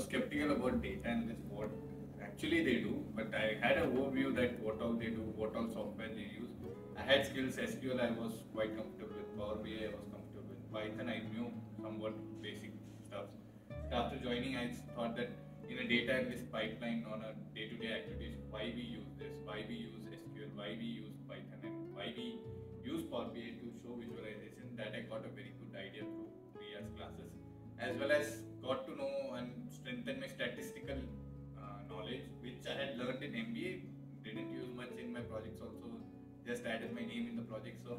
was skeptical about data analysts, what actually they do, but I had an overview that what all they do, what all software they use. I had skills SQL, I was quite comfortable with Power BI, I was comfortable with Python, I knew somewhat basic stuff. After joining, I thought that in a data analyst pipeline on a day-to-day activities, why we use this, why we use SQL, why we use Python, and why we use Power BI to show visualization. That I got a very good idea through Priya's classes, as well as got to know In MBA. Didn't use much in my projects also. Just added my name in the project, so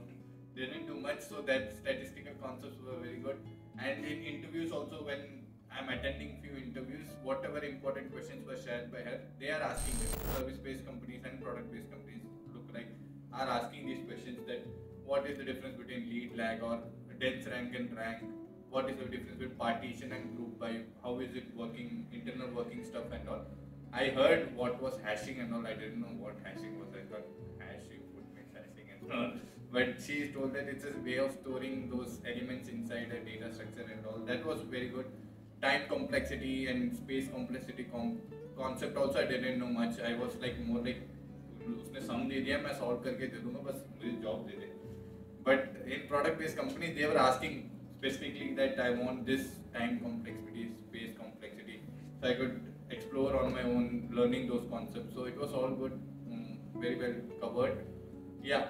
didn't do much. So that statistical concepts were very good. And in interviews also, when I'm attending few interviews, whatever important questions were shared by her, they are asking. Service-based companies and product-based companies look like are asking these questions that what is the difference between lead lag or dense rank and rank what is the difference between partition and group by how is it working internal working stuff and all i heard what was hashing and all i didn't know what hashing was i thought hash you put means hashing and all but she told that it's a way of storing those elements inside a data structure and all that was very good time complexity and space complexity com- concept also i didn't know much i was like more like उसने सम दे दिया मैं solve करके दे दूंगा बस मुझे job दे दे but in product based company they were asking specifically that I want this time complexity, space complexity. So I could explore on my own, learning those concepts. So it was all good, um, very well covered. Yeah,